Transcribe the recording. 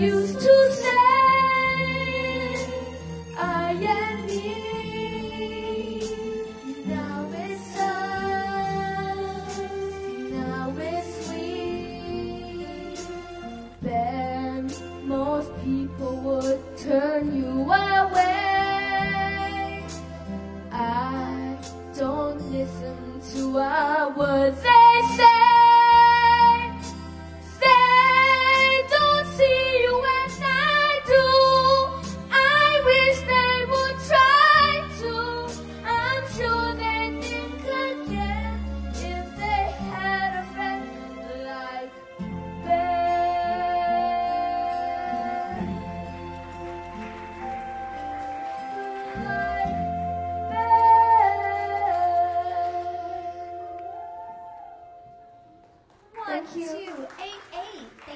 used to say I am me. Now it's us, now it's we. Then most people would turn you away. I don't listen to word they say. Thank you. two, eight, eight.